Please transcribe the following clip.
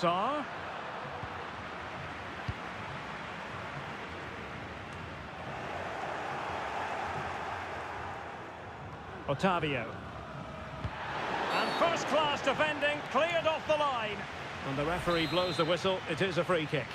Saw. Otavio. And first-class defending, cleared off the line. And the referee blows the whistle, it is a free kick.